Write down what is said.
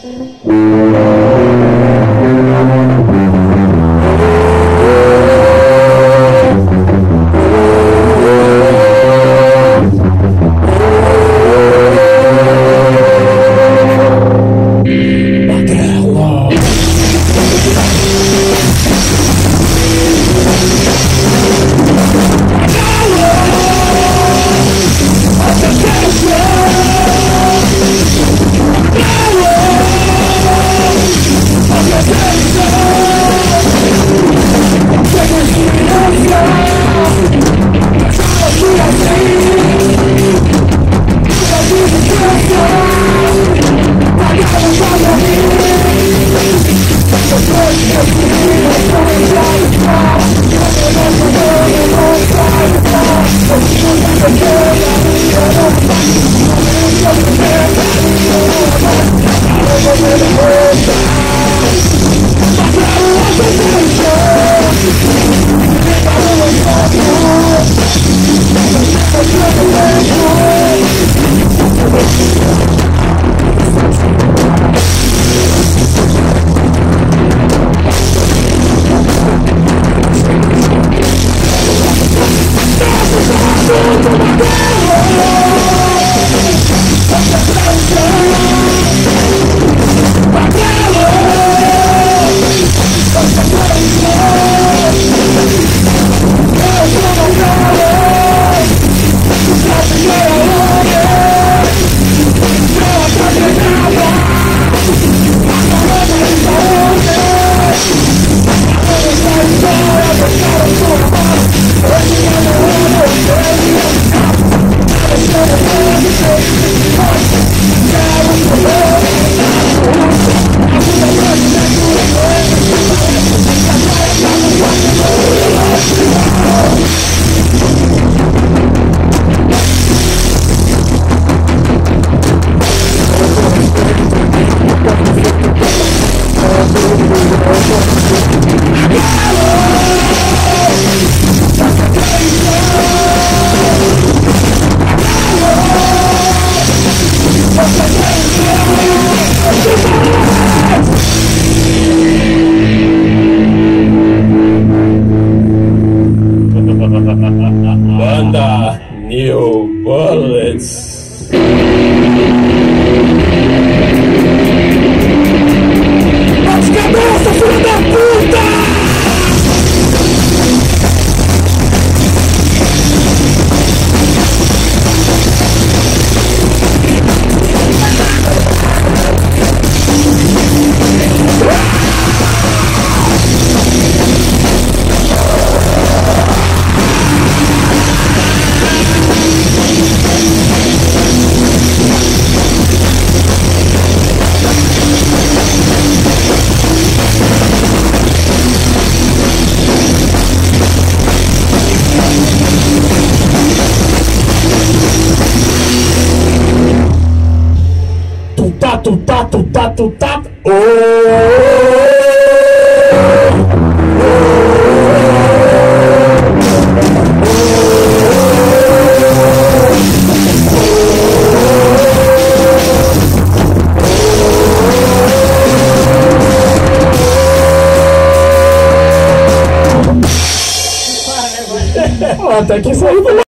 Thank you. your bullets. Tutá, tutá, tutá, tutá. Até que saiu